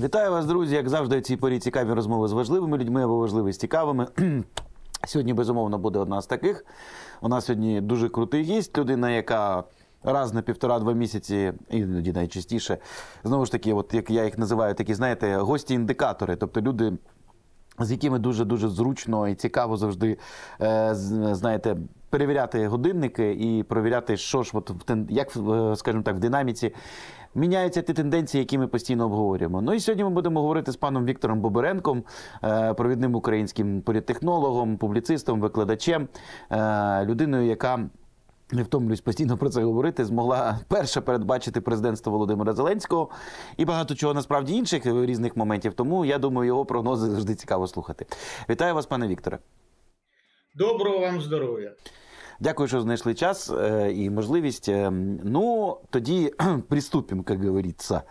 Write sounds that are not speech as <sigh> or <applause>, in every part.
Вітаю вас, друзі! Як завжди, в цій порі цікаві розмови з важливими людьми або важливі з цікавими. <clears throat> Сьогодні, безумовно, буде одна з таких. У нас сьогодні дуже крутий гість, людина, яка раз на півтора-два місяці, іноді найчастіше, знову ж таки, от як я їх називаю, такі, знаєте, гості-індикатори, тобто люди. З якими дуже дуже зручно і цікаво завжди е, знаєте, перевіряти годинники і провіряти, що ж от як е, скажімо так, в динаміці міняються ті тенденції, які ми постійно обговорюємо. Ну і сьогодні ми будемо говорити з паном Віктором Боберенком, е, провідним українським політтехнологом, публіцистом, викладачем, е, людиною, яка не втомлююсь постійно про це говорити, змогла перше передбачити президентство Володимира Зеленського і багато чого насправді інших різних моментів. Тому я думаю, його прогнози завжди цікаво слухати. Вітаю вас, пане Вікторе. Доброго вам здоров'я. Дякую, що знайшли час е, і можливість. Е, ну, тоді <clears throat> приступимо, як говориться,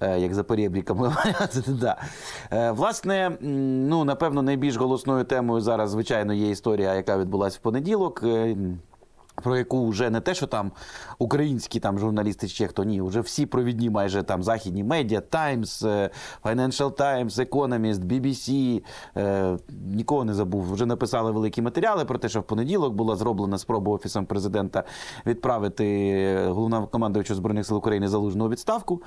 е, як за перебріком. <laughs> да. Власне, ну, напевно, найбільш голосною темою зараз, звичайно, є історія, яка відбулася в понеділок. Про яку вже не те, що там українські там журналісти чи хто ні, вже всі провідні майже там західні медіа, Times, е, Financial Times, Economist, BBC, е, нікого не забув. Вже написали великі матеріали про те, що в понеділок була зроблена спроба офісом президента відправити головнокомандуючу збройних сил України залужну відставку,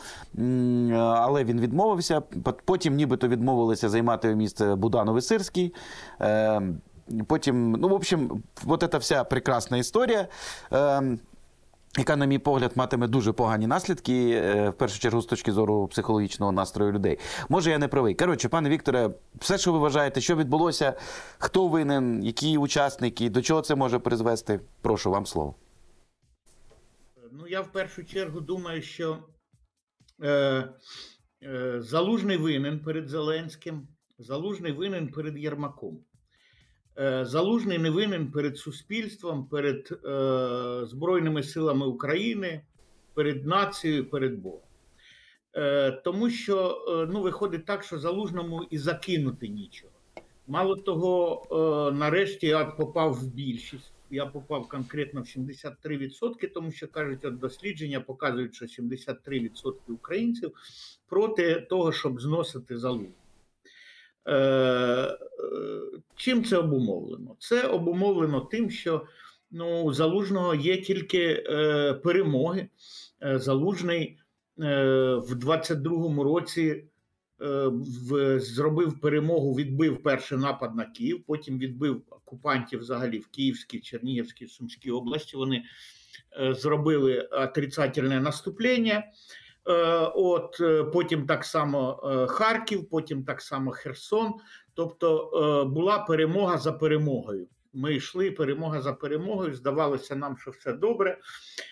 але він відмовився. Потім, нібито відмовилися займати місце Буданови Сирський. Е, Потім, ну, в общем, вот эта вся прекрасна історія. Е, яка, на мій погляд, матиме дуже погані наслідки, е, в першу чергу, з точки зору психологічного настрою людей. Може, я не правий. Коротше, пане Вікторе, все, що ви вважаєте, що відбулося, хто винен, які учасники, до чого це може призвести? Прошу вам слово. Ну, я в першу чергу думаю, що е, е, залужний винен перед Зеленським, залужний винен перед Єрмаком. Е, залужний не винен перед суспільством, перед е, Збройними силами України, перед нацією, перед Богом. Е, тому що е, ну, виходить так, що залужному і закинути нічого. Мало того, е, нарешті я попав в більшість. Я попав конкретно в 73%, тому що кажуть, от дослідження показують, що 73% українців проти того, щоб зносити залужну. Е, е, чим це обумовлено? Це обумовлено тим, що ну, залужного є тільки е, перемоги. Залужний в 22-му році зробив перемогу, відбив перший напад на Київ, потім відбив окупантів взагалі в Київській, Чернігівській, Сумській області. Вони зробили отрицательне наступлення. Е, от е, потім так само е, Харків, потім так само Херсон. Тобто була перемога за перемогою. Ми йшли перемога за перемогою. Здавалося нам, що все добре.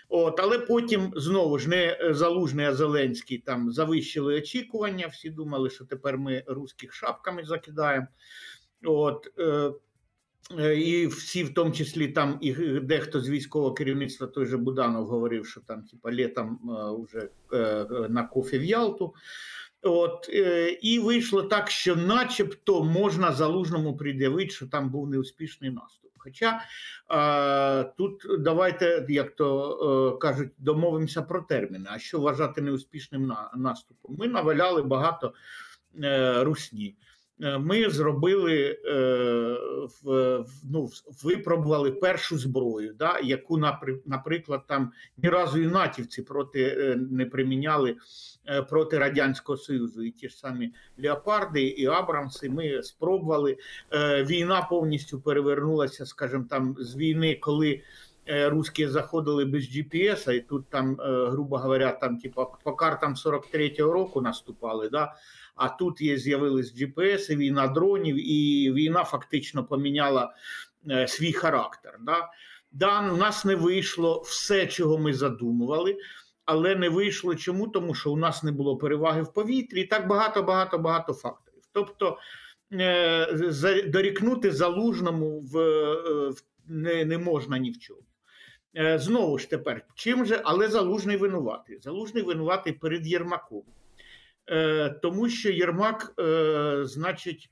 От, Але потім знову ж не залужний, а Зеленський там завищили очікування. Всі думали, що тепер ми русських шапками закидаємо. От, і всі, в тому числі, там і дехто з військового керівництва той же Буданов говорив, що там, типа, літом вже е, на кофі в Ялту. От, е, І вийшло так, що начебто можна залужному пред'явити, що там був неуспішний наступ. Хоча тут давайте, як то кажуть, домовимося про терміни. А що вважати неуспішним наступом? Ми наваляли багато русні. Е, ми зробили е, ну, випробували першу зброю, да, яку наприклад, там ні разу і натівці проти е, не приміняли проти радянського союзу. І ті ж самі леопарди і Абрамси. Ми спробували. Війна повністю перевернулася, скажімо, там з війни, коли. Русські заходили без GPS, і тут там, грубо говоря, там типу, по картам 43-го року наступали. Да? А тут є з'явились GPS, війна дронів, і війна фактично поміняла е, свій характер. Да? Да, у нас не вийшло все, чого ми задумували, але не вийшло чому? Тому що у нас не було переваги в повітрі, і так багато, багато, багато факторів. Тобто е, дорікнути залужному е, в не, не можна ні в чому. Знову ж тепер, чим же, але залужний винуватий. Залужний винуватий перед Єрмаком. Е, тому що Єрмак, е, значить,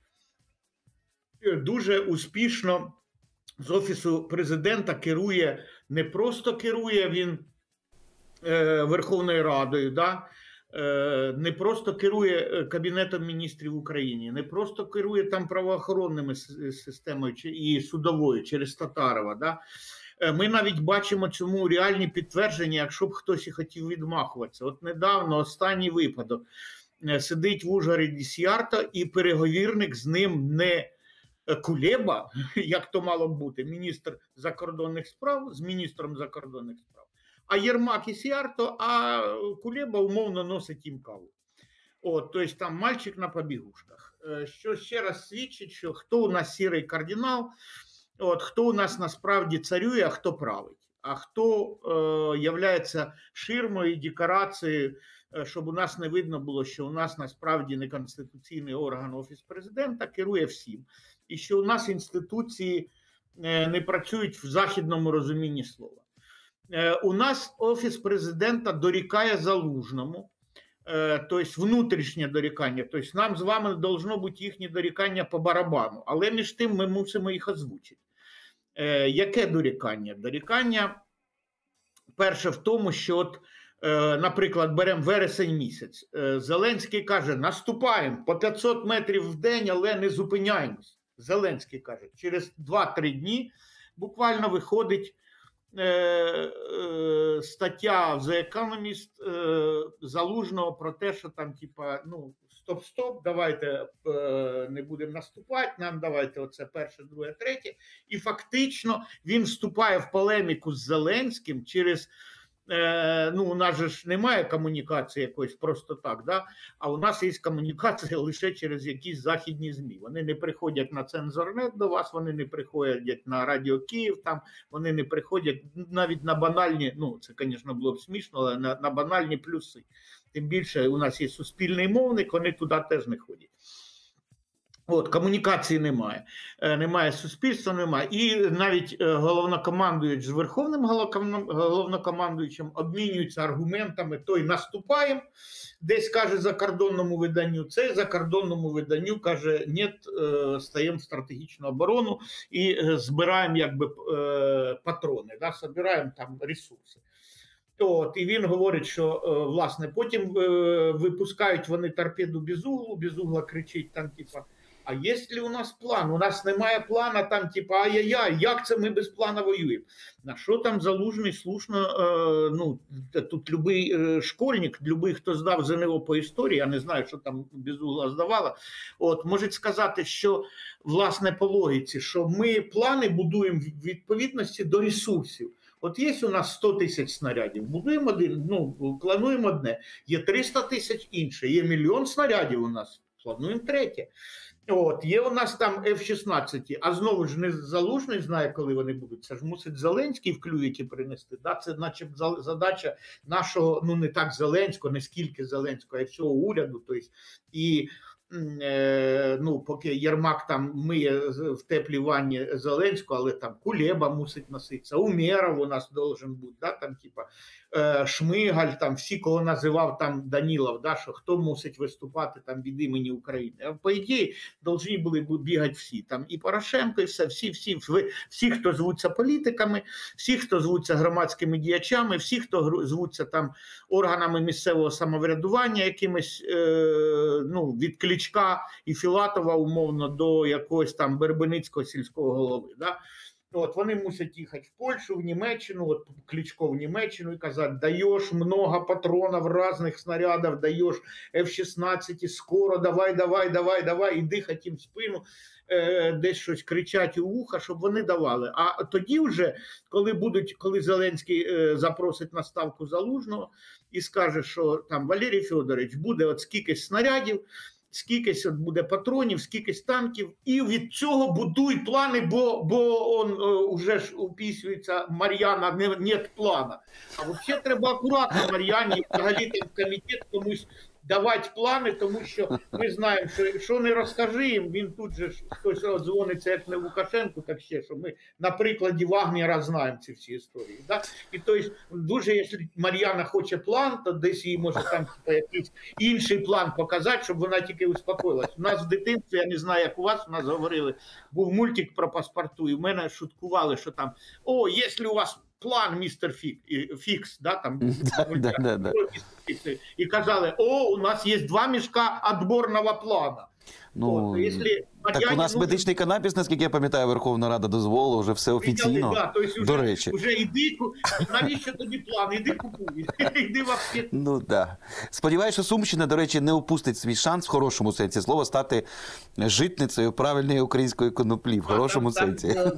дуже успішно з офісу президента керує, не просто керує він е, Верховною Радою, да, е, не просто керує е, Кабінетом міністрів України, не просто керує там правоохоронними системою і судовою через Татарова. Да? Ми навіть бачимо цьому реальні підтвердження, якщо б хтось і хотів відмахуватися. От недавно останній випадок сидить в Ужгороді Сіарто, і переговірник з ним не Кулеба, <laughs> як то мало б бути, міністр закордонних справ з міністром закордонних справ, а Єрмак і Сіарто, а Кулеба умовно носить їм каву. От, тобто там мальчик на побігушках. Е, що ще раз свідчить, що хто у нас сірий кардинал, от, хто у нас насправді царює, а хто править, а хто е, являється ширмою і декорацією, е, щоб у нас не видно було, що у нас насправді неконституційний орган Офіс президента керує всім і що у нас інституції е, не працюють в західному розумінні слова. Е, у нас Офіс президента дорікає залужному, е, тобто внутрішнє дорікання. Тобто нам з вами должно бути їхнє дорікання по барабану, але між тим ми мусимо їх озвучити. Яке дорікання? Дорікання перше в тому, що, от, наприклад, беремо вересень місяць. Зеленський каже: наступаємо по 500 метрів в день, але не зупиняємось. Зеленський каже, через 2-3 дні буквально виходить е, е, стаття The Economist е, залужного про те, що там, типа, ну, стоп-стоп, давайте е, не будемо наступати, нам давайте оце перше, друге, третє. І фактично він вступає в полеміку з Зеленським через. Е, ну, у нас же ж немає комунікації якоїсь просто так, да? а у нас є комунікація лише через якісь західні ЗМІ. Вони не приходять на цензорнет до вас, вони не приходять на Радіо Київ, там вони не приходять навіть на банальні, ну це, звісно, було б смішно, але на, на банальні плюси. Тим більше у нас є суспільний мовник, вони туди теж не ходять. От, Комунікації немає, е, немає суспільства, немає. І навіть е, головнокомандуючий з верховним головнокомандуючим обмінюються аргументами: той наступаємо, десь каже закордонному виданню, цей закордонному виданню каже, ні, е, стаємо в стратегічну оборону і збираємо якби патрони, да, збираємо там ресурси. От, І він говорить, що власне потім випускають вони торпеду без углу, без угла кричить там, типа. А є ли у нас план? У нас немає плана там, типу, ай-яй-яй, як це ми без плана воюємо? На що там залужний слушно? Е, ну, Тут любий е, школьник, любий, хто здав ЗНО по історії, я не знаю, що там без угла здавала, от, може сказати, що власне по логіці, що ми плани будуємо в відповідності до ресурсів. От є у нас 100 тисяч снарядів, будуємо один, ну, плануємо одне, є 300 тисяч інше, є мільйон снарядів у нас, плануємо третє. От, Є у нас там F-16, а знову ж не залужний знає, коли вони будуть. Це ж мусить Зеленський в клюєті принести. Да? Це начебто задача нашого, ну не так Зеленського, не скільки Зеленського, а всього уряду. Тобто, і ну, поки Єрмак там миє в теплій ванні Зеленського, але там Кулеба мусить носитися, Умєров у нас должен бути, да, там, типа, е, Шмигаль, там всі, кого називав там Данілов, да, що хто мусить виступати там від імені України. А по ідеї повинні були бігати всі. Там І Порошенко, і все, всі, всі, всі, хто звуться політиками, всі, хто звуться громадськими діячами, всі, хто звуться там органами місцевого самоврядування, якимись е, ну, відключеннями Кличка і Філатова умовно до якогось там Бербеницького сільського голови. Да? От Вони мусять їхати в Польщу, в Німеччину, от Кличко в Німеччину і казати, даєш много патронів різних снарядів, даєш F-16, скоро, давай, давай, давай, давай, і дихати їм в спину, е, десь щось кричать у вуха, щоб вони давали. А тоді, вже, коли будуть, коли Зеленський е, запросить на ставку залужного і скаже, що там Валерій Федорович буде от скільки снарядів скількись буде патронів, скількись танків, і від цього будуй плани, бо бо он уже ж упісюється Мар'яна, не нет плана. А взагалі треба акуратно Мар'яні взагалі там комітет комусь давати плани, тому що ми знаємо, що що не розкажи їм, він тут же хтось дзвониться, як не Лукашенку, так ще що ми на прикладі Вагнера знаємо ці всі історії. Да? І тобто, дуже, якщо Мар'яна хоче план, то десь їй може там типу, якийсь інший план показати, щоб вона тільки успокоїлась. У нас в дитинстві, я не знаю, як у вас у нас говорили, був мультик про паспорту, і в мене шуткували, що там о, якщо у вас план містер Фікс, да, там, <laughs> Да, да, да. І казали, о, у нас є два мішка відборного плана. Ну, От, якщо так у нас медичний канабіс, наскільки я пам'ятаю, Верховна Рада дозволила вже все офіційно. Да, тобто вже, До речі. Вже йди, навіщо тобі план? Іди купуй, йди в аптеку. Ну. Да. Сподіваюся, що Сумщина, до речі, не упустить свій шанс в хорошому сенсі слова стати житницею правильної української коноплі. В хорошому Там- сенсі. е,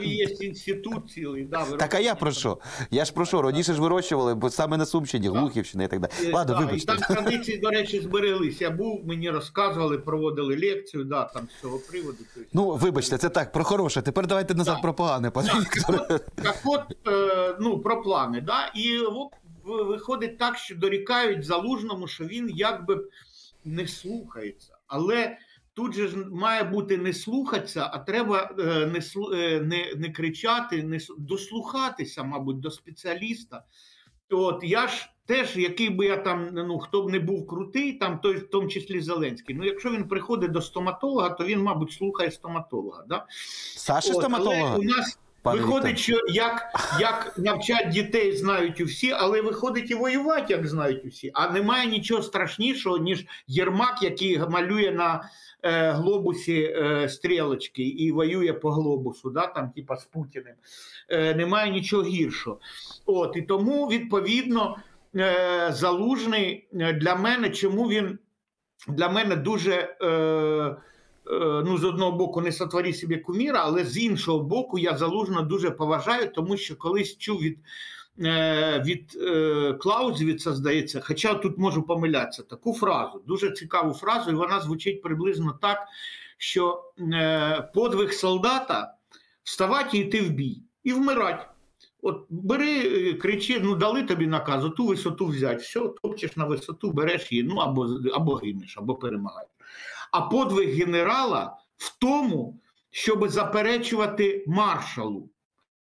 <laughs> є інститут цілий. Да, Так а я про що? Я ж про що? Раніше ж вирощували, бо саме на Сумщині, Глухівщина і так далі. Е, Ладно, да, вибачте. І там <laughs> традиції, до речі, збереглись. Я був, мені розказували, проводили лекцію, да, там цього приводу. Ну, вибачте, це так, про хороше. Тепер давайте назад Так. про погане, пане Так, Вікторе. Так от, е, ну, про плани, да? і от виходить так, що дорікають залужному, що він якби не слухається. Але тут же ж має бути не слухатися, а треба е, не, е, не, не кричати, не дослухатися, мабуть, до спеціаліста. От я ж теж, який би я там, ну хто б не був крутий, там той, в тому числі Зеленський. Ну, якщо він приходить до стоматолога, то він, мабуть, слухає стоматолога. Да? Саша стоматолога. Але у нас Пане виходить, Вікторе. що як, як навчать дітей знають усі, але виходить і воювати, як знають усі. А немає нічого страшнішого, ніж Єрмак, який малює на е, глобусі е, стрілочки і воює по глобусу, да, там, типа з Путіним. Е, немає нічого гіршого. От, і тому, відповідно, залужний е, для мене, чому він для мене дуже. Е, е, Ну, з одного боку, не сотворі собі куміра, але з іншого боку, я залужно дуже поважаю, тому що колись чув від, е, від е, Клаузевіца, здається, хоча тут можу помилятися, таку фразу, дуже цікаву фразу, і вона звучить приблизно так, що е, подвиг солдата вставати і йти в бій і вмирати. От бери, е, кричи, ну дали тобі наказ, ту висоту взяти, все, топчеш на висоту, береш її, ну або, або гинеш, або перемагаєш. А подвиг генерала в тому, щоб заперечувати маршалу.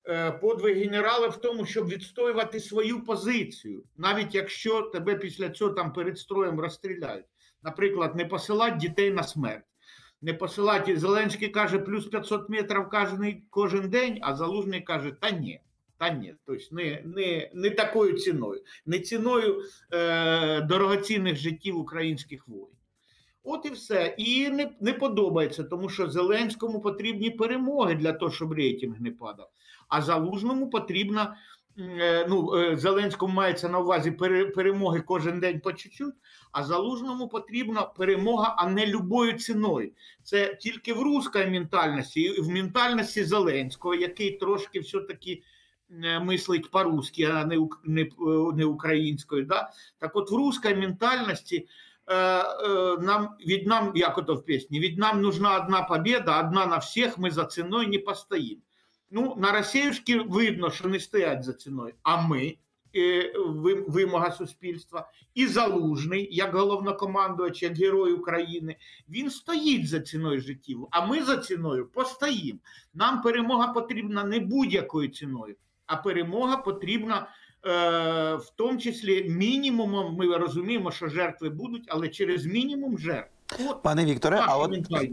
Е, Подвиг генерала в тому, щоб відстоювати свою позицію, навіть якщо тебе після цього там перед строєм розстріляють. Наприклад, не посилати дітей на смерть. Не посилати Зеленський каже, плюс 500 метрів кожен, кожен день, а Залужний каже, та ні. Та ні, тобто не, не, не такою ціною, не ціною е, дорогоцінних життів українських воїнів. От і все. І не, не подобається, тому що Зеленському потрібні перемоги для того, щоб рейтинг не падав. А Залужному потрібна, е, ну, е, Зеленському мається на увазі перемоги кожен день по чуть-чуть, а Залужному потрібна перемога, а не любою ціною. Це тільки в русській ментальності, і в ментальності Зеленського, який трошки все-таки мислить по-русски, а не, не, е, не українською. Да? Так от в русській ментальності е, е, нам, від нам, як ото в пісні, від нам нужна одна победа, одна на всіх, ми за ціною не постоїмо. Ну, на Росіюшки видно, що не стоять за ціною, а ми, е, ви- вимога суспільства, і Залужний, як головнокомандувач, як герой України, він стоїть за ціною життів, а ми за ціною постоїмо. Нам перемога потрібна не будь-якою ціною, а перемога потрібна е, в тому числі мінімумом. Ми розуміємо, що жертви будуть, але через мінімум жертв. От Пане Вікторе, а от,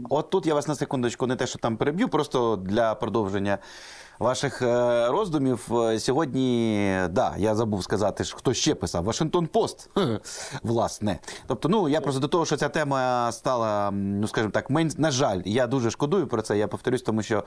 от тут я вас на секундочку не те, що там переб'ю, просто для продовження ваших е, роздумів. Е, Сьогодні, да, я забув сказати, хто ще писав. Вашингтон Пост, <laughs> власне. Тобто, ну я просто до того, що ця тема стала, ну скажімо так, мен... на жаль, я дуже шкодую про це. Я повторюсь, тому що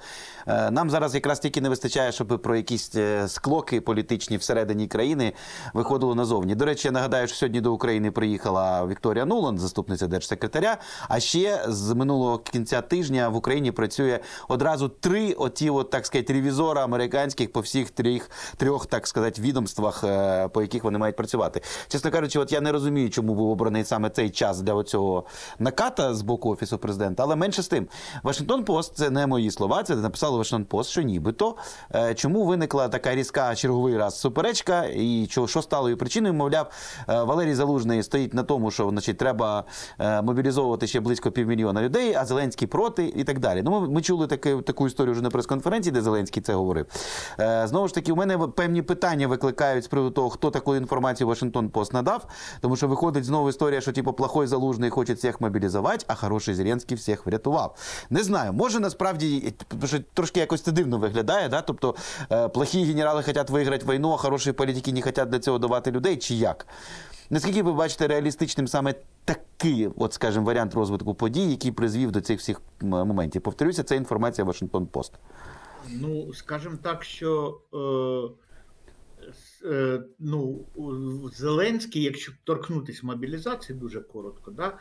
е, нам зараз якраз тільки не вистачає, щоб про якісь склоки політичні всередині країни виходило назовні. До речі, я нагадаю, що сьогодні до України приїхала Вікторія Нуланд, заступниця держсекретаря. А ще з минулого кінця тижня в Україні працює одразу три оті, от, так сказати, ревізора американських по всіх трьох, трьох так сказати, відомствах, е, по яких вони мають працювати. Чесно кажучи, от я не розумію, чому був обраний саме цей час для цього наката з боку офісу президента, але менше з тим. Вашингтон Пост це не мої слова, це написало Вашингтон Пост, що нібито е, чому виникла така різка черговий раз суперечка, і що, стало її причиною, мовляв, е, Валерій Залужний стоїть на тому, що значить, треба мобілізовувати ще близько півмільйона людей, а Зеленський проти і так далі. Ну, ми, ми чули таке, таку історію вже на прес-конференції, де Зеленський це говорив. Е, Знову ж таки, у мене певні питання викликають з приводу того, хто таку інформацію Вашингтон Пост надав. Тому що виходить знову історія, що типу плохой залужний хоче всіх мобілізувати, а хороший Зеленський всіх врятував. Не знаю, може насправді що трошки якось це дивно виглядає. Да? Тобто е, плохі генерали хочуть виграти війну, а хороші політики не хочуть для цього давати людей, чи як? Наскільки ви бачите реалістичним саме такий, от скажімо, варіант розвитку подій, який призвів до цих всіх моментів? Повторюся, це інформація Вашингтон Пост. Ну, скажімо так, що е, е, ну, Зеленський, якщо торкнутися мобілізації дуже коротко, да,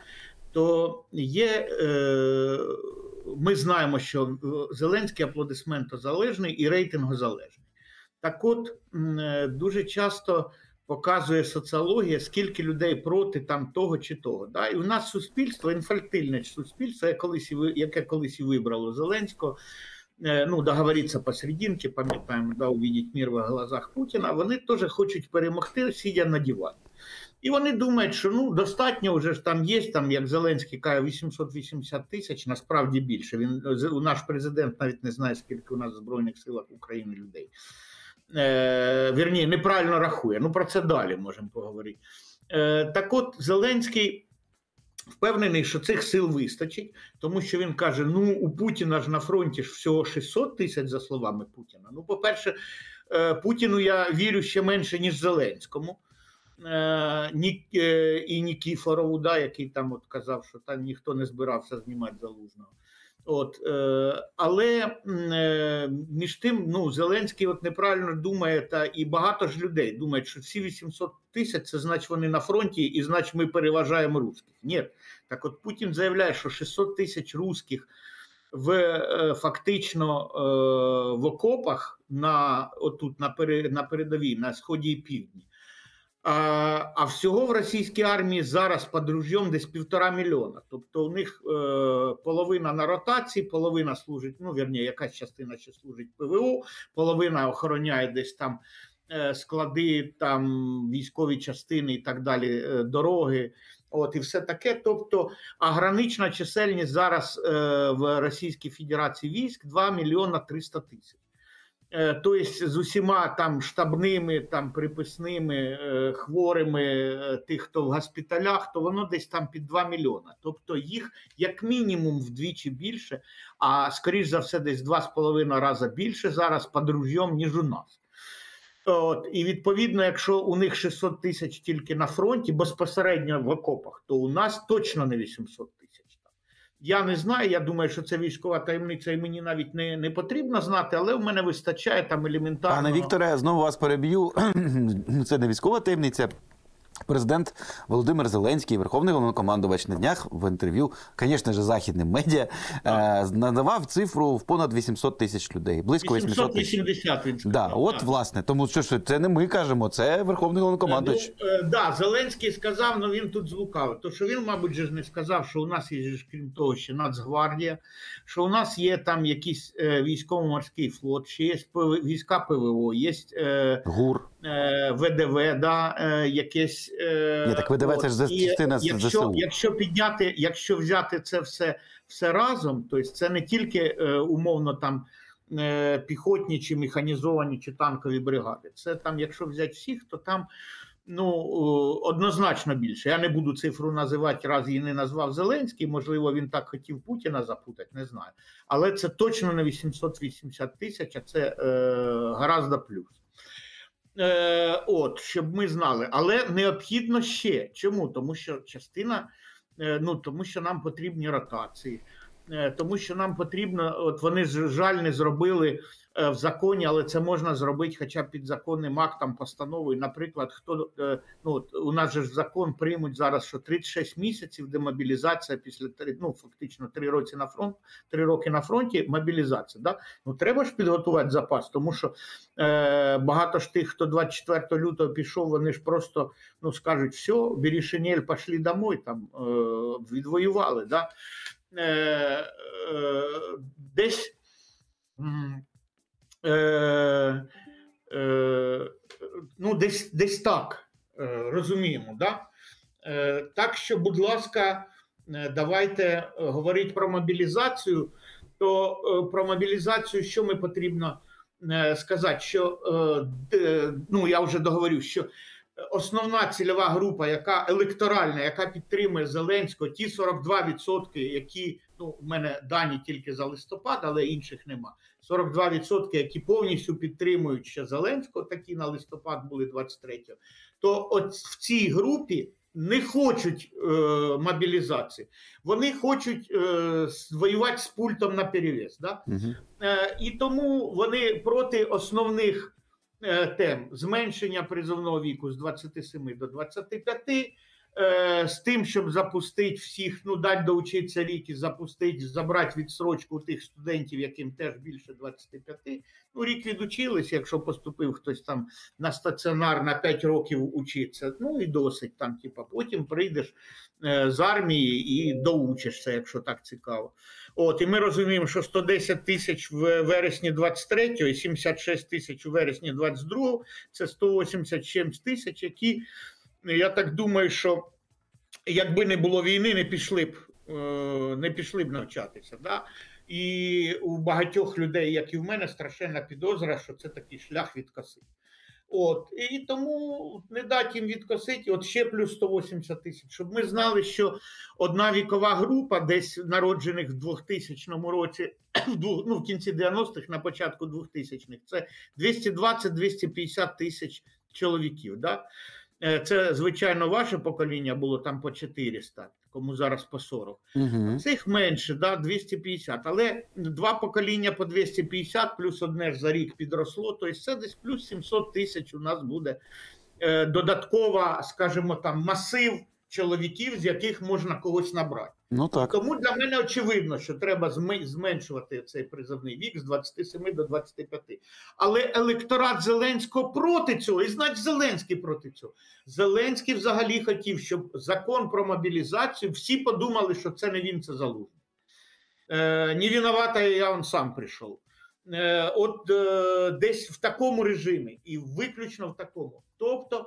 то є. Е, ми знаємо, що Зеленський аплодисментозалежний і рейтингозалежний. Так от е, дуже часто показує соціологія, скільки людей проти там того чи того. Да? І у нас суспільство, інфальтильне суспільство, яке колись і вибрало Зеленського. Е, ну, договориться посерединке, пам'ятаємо, да, увидеть мир в глазах Путіна, вони теж хочуть перемогти, сидя на дивані. І вони думають, що ну достатньо вже ж там є, там, як Зеленський каже, 880 тисяч, насправді більше. Він Наш президент навіть не знає, скільки у нас в Збройних силах України людей. Е, Вірні, неправильно рахує. Ну про це далі можемо поговорити. Е, Так от Зеленський. Впевнений, що цих сил вистачить, тому що він каже: ну у Путіна ж на фронті ж всього 600 тисяч за словами Путіна. Ну, по-перше, е, Путіну я вірю ще менше, ніж Зеленському. Е, е, і Нікіфорову, да, який там от казав, що там ніхто не збирався знімати залужного. От, е, Але е, між тим ну, Зеленський от неправильно думає, та і багато ж людей думають, що всі 800 тисяч це значить вони на фронті, і значить ми переважаємо русських. Ні, так от Путін заявляє, що 600 тисяч русських в е, фактично е, в окопах на отут на, пере, на передовій, на сході і півдні. А всього в російській армії зараз під ружьом десь півтора мільйона. Тобто у них е, половина на ротації, половина служить, ну вірні, якась частина ще служить ПВО, половина охороняє десь там е, склади, там військові частини і так далі, е, дороги. От і все таке. Тобто, а гранична чисельність зараз в Російській Федерації військ 2 мільйона 300 тисяч. Тобто з усіма там штабними, там приписними е, хворими, е, тих, хто в госпіталях, то воно десь там під 2 мільйона. Тобто їх як мінімум вдвічі більше, а скоріш за все, десь 2,5 рази більше зараз подружжям, ніж у нас. От, І відповідно, якщо у них 600 тисяч тільки на фронті, безпосередньо в окопах, то у нас точно не 800 тисяч. Я не знаю. Я думаю, що це військова таємниця, і мені навіть не не потрібно знати, але в мене вистачає там елементарно. Пане Вікторе, знову вас переб'ю. <clears throat> Це не військова таємниця. Президент Володимир Зеленський, верховний головнокомандувач на днях в інтерв'ю, звісно ж, західним медіа е, надавав цифру в понад 800 тисяч людей. Близько 800 тисяч. 880 він сказав. Да, От, власне, тому що ж це не ми кажемо, це верховний головнокомандувач. Ну, е, да, Зеленський сказав, але ну, він тут звукав. То що він, мабуть, не сказав, що у нас є крім того, ще Нацгвардія, що у нас є там якийсь е, військово-морський флот, ще є війська ПВО, є е, ГУР. Е, ВДВ, да, е, якесь. Е, Ні, так ВДВ це ж частина якщо, ЗСУ. Якщо підняти, якщо взяти це все все разом, то це не тільки умовно там піхотні чи механізовані чи танкові бригади. Це там, якщо взяти всіх, то там ну однозначно більше. Я не буду цифру називати, раз її не назвав Зеленський. Можливо, він так хотів Путіна запутати, не знаю. Але це точно не 880 тисяч, а це е, гораздо плюс. Е, От, щоб ми знали, але необхідно ще. Чому? Тому що частина, е, ну тому що нам потрібні ротації, е, тому що нам потрібно, от вони жаль не зробили в законі, але це можна зробити, хоча б під законним актом постановою. Наприклад, хто е, ну у нас же ж закон приймуть зараз, що 36 місяців демобілізація після ну фактично 3 роки на фронт, 3 роки на фронті. Мобілізація. Да? Ну треба ж підготувати запас, тому що е, багато ж тих, хто 24 лютого пішов, вони ж просто ну скажуть, все, бери шинель, пішли домой, там е, відвоювали. Да? Е, е, Десь. Е, е, ну, десь десь так е, розуміємо. Да? Е, Так що, будь ласка, е, давайте говорити про мобілізацію. То е, про мобілізацію, що ми потрібно е, сказати, що ну я вже договорю, що основна цільова група, яка електоральна, яка підтримує Зеленського, ті 42%, які ну в мене дані тільки за листопад, але інших нема. 42%, які повністю підтримують ще Зеленського, такі на листопад були 23-го, то от в цій групі не хочуть е, мобілізації, вони хочуть е, воювати з пультом на перевес. Да? Угу. Е, І тому вони проти основних е, тем зменшення призовного віку з 27 до 25, Е, з тим, щоб запустити всіх, ну дати доучитися рік і запустити, забрати відсрочку тих студентів, яким теж більше 25. Ну, рік відучились, якщо поступив хтось там на стаціонар на 5 років учиться, ну і досить там, типа, потім прийдеш е, з армії і доучишся, якщо так цікаво. От, і ми розуміємо, що 110 тисяч в вересні 23 і 76 тисяч у вересні 22 це 187 тисяч, які я так думаю, що якби не було війни, не пішли б е, не пішли б навчатися. Да? І у багатьох людей, як і в мене, страшенна підозра, що це такий шлях відкосити. От, І тому не дати їм відкосити, от ще плюс 180 тисяч, щоб ми знали, що одна вікова група, десь народжених в 2000 році, <clears throat> ну, в кінці 90-х, на початку 2000-х, це 220-250 тисяч чоловіків. Да? Е, це, звичайно, ваше покоління було там по 400, кому зараз по 40. Угу. Цих менше, да, 250. Але два покоління по 250, плюс одне ж за рік підросло. Тобто це десь плюс 700 тисяч у нас буде е, додаткова, скажімо там, масив чоловіків, з яких можна когось набрати. Ну так. Тому для мене очевидно, що треба зменшувати цей призовний вік з 27 до 25. Але електорат Зеленського проти цього, і значить Зеленський проти цього. Зеленський взагалі хотів, щоб закон про мобілізацію всі подумали, що це не він, це залужний. Е, Не виновата, я он сам прийшов. Е, От е, десь в такому режимі, і виключно в такому. Тобто.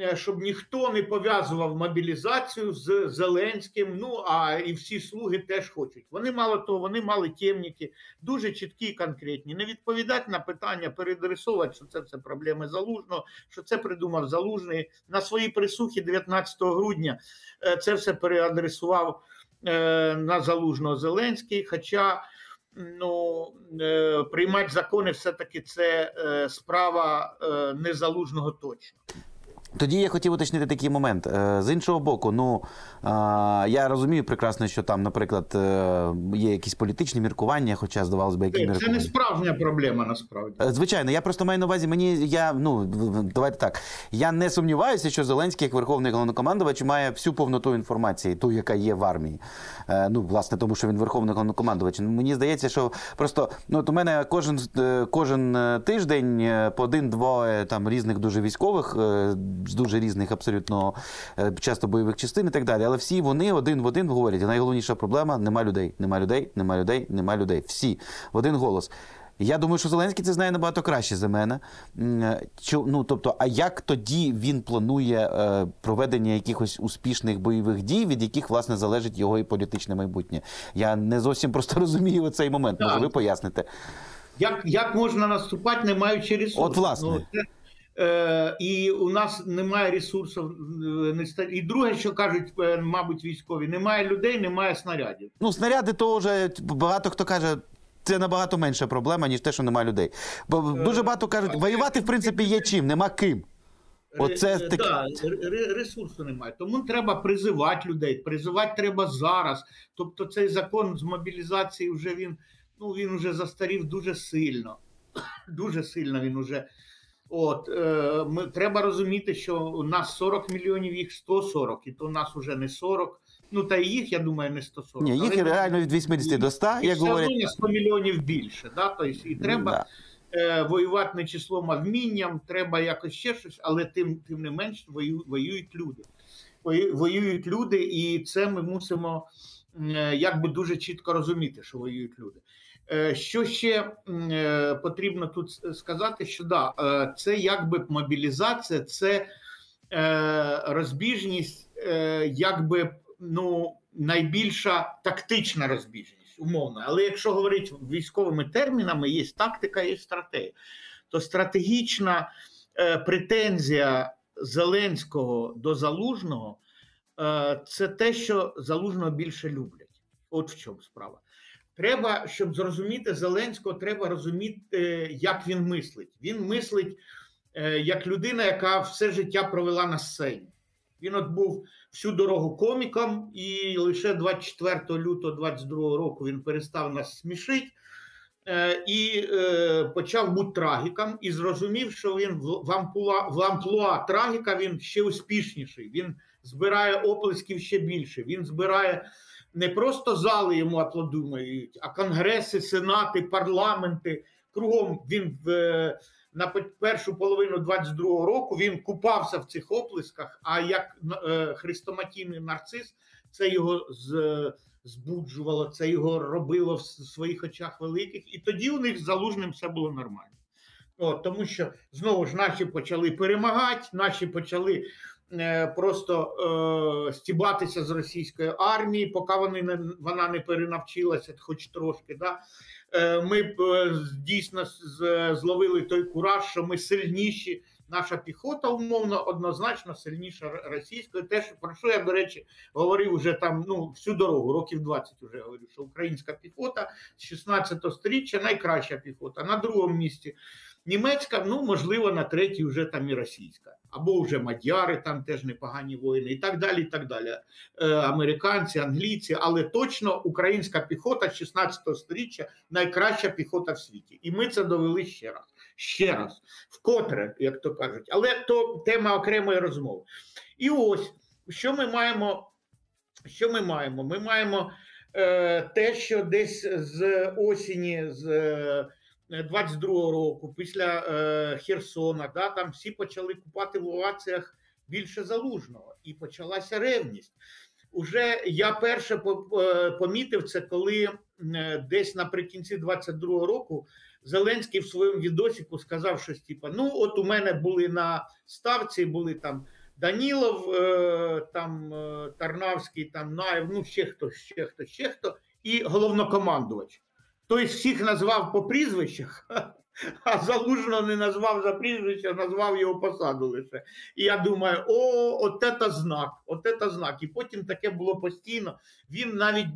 Е, щоб ніхто не пов'язував мобілізацію з Зеленським. Ну а і всі слуги теж хочуть. Вони мало того, вони мали темніки, дуже чіткі конкретні. Не відповідати на питання, передресовувати, що це все проблеми залужного, що це придумав залужний на своїй присухі 19 грудня. Е, це все переадресував е, на залужного Зеленський. Хоча ну, приймати закони все-таки це справа незалужного точно. Тоді я хотів уточнити такий момент. Е, з іншого боку, ну я розумію прекрасно, що там, наприклад, е, є якісь політичні міркування, хоча здавалось би, які це міркування. Це не справжня проблема, насправді. Е, звичайно, я просто маю на увазі, мені я ну давайте так. Я не сумніваюся, що Зеленський, як верховний головнокомандувач, має всю повноту інформації, ту, яка є в армії. Ну, власне, тому що він верховний головнокомандувач. Мені здається, що просто ну от у мене кожен кожен тиждень по один-два там різних дуже військових з дуже різних абсолютно е, часто бойових частин і так далі. Але всі вони один в один говорять. Найголовніша проблема нема людей, нема людей, нема людей, нема людей. Всі в один голос. Я думаю, що Зеленський це знає набагато краще за мене. Е, ну, тобто, а як тоді він планує е, проведення якихось успішних бойових дій, від яких власне залежить його і політичне майбутнє? Я не зовсім просто <laughs> розумію цей момент. Може, ви поясните? Як як можна наступати, не маючи ресурсів? От, власне. Ну, це... Е, і у нас немає ресурсів. Е, і друге, що кажуть, е, мабуть, військові, немає людей, немає снарядів. Ну, снаряди, то вже багато хто каже. Це набагато менша проблема, ніж те, що немає людей. Бо дуже багато кажуть, воювати в принципі є чим, нема ким. Оце так... да, ресурсу немає. Тому треба призивати людей. Призивати треба зараз. Тобто, цей закон з мобілізації вже він ну він вже застарів дуже сильно. <coughs> Дуже сильно він уже. От е, ми треба розуміти, що у нас 40 мільйонів, їх 140, і то у нас вже не 40. Ну та їх, я думаю, не 140. Ні, їх Але реально від 80 до 100, як говорять. 100 мільйонів більше. Да? Тобто, і треба да. е, воювати не числом, а вмінням, треба якось ще щось, але тим тим не менш вою, воюють люди. Воюють люди, і це ми мусимо е, якби дуже чітко розуміти, що воюють люди. Е, що ще е, потрібно тут сказати? Що да, е, це якби мобілізація, це розбіжність, якби ну найбільша тактична розбіжність. умовно. Але якщо говорити військовими термінами, є тактика, є стратегія. То стратегічна претензія Зеленського до Залужного це те, що Залужного більше люблять. От в чому справа. Треба, щоб зрозуміти Зеленського, треба розуміти, як він мислить. Він мислить е, як людина, яка все життя провела на сцені. Він от був всю дорогу коміком, і лише 24 лютого 22 року він перестав нас смішити е, і е, почав бути трагіком. І зрозумів, що він в амплуа, в амплуа трагіка він ще успішніший. Він збирає оплесків ще більше. Він збирає не просто зали йому аплодують, а конгреси, сенати, парламенти. Кругом він в на першу половину 22-го року він купався в цих оплесках. А як е, хрестоматійний нарцис, це його з, збуджувало, це його робило в своїх очах великих, і тоді у них з залужним все було нормально. О, тому що знову ж наші почали перемагати, наші почали е, просто е, стібатися з російської армії, поки вони не вона не перенавчилася, хоч трошки. Да? Е, ми б е, дійсно зловили той кураж, що ми сильніші. Наша піхота умовно однозначно сильніша російської. Те, про що я, до речі, говорив вже там ну, всю дорогу, років 20 вже говорю, що українська піхота з 16 сторіччя найкраща піхота. На другому місці німецька, ну можливо, на третій вже там і російська або вже мадяри, там теж непогані воїни, і так далі. і так далі. Е, Американці, англійці, але точно українська піхота 16 століття найкраща піхота в світі. І ми це довели ще раз. Ще раз, вкотре, як то кажуть, але то тема окремої розмови. І ось що ми маємо. Що ми маємо? Ми маємо е, те, що десь з осені, з 22-го е, року, після е, Херсона, да, там всі почали купати в оваціях більше залужного, і почалася ревність. Уже я перше е, помітив це, коли е, десь наприкінці 22-го року Зеленський в своєму відосіку сказав щось типу, ну от у мене були на ставці, були там. Данілов, там Тарнавський, там Наєв, ну ще хто, ще хто, ще хто, і головнокомандувач. Тобто всіх назвав по прізвищах, а залужно не назвав за прізвище, назвав його посаду лише. І я думаю, о, от це знак, от це знак. І потім таке було постійно. Він навіть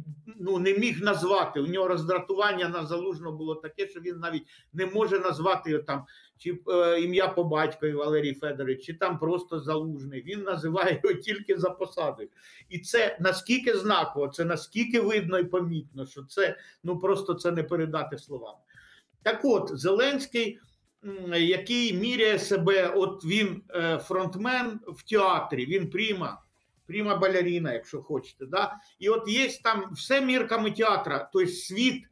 ну, не міг назвати. У нього роздратування на залужно було таке, що він навіть не може назвати його там чи е, ім'я по батькові Валерій Федорович, чи там просто залужний. Він називає його тільки за посадою. І це наскільки знаково, це наскільки видно і помітно, що це ну просто це не передати словами. Так от, Зеленський, який міряє себе, от він е, фронтмен в театрі, він пріма, пріма балеріна, якщо хочете. Да? І от є там все мірками театра, тобто світ,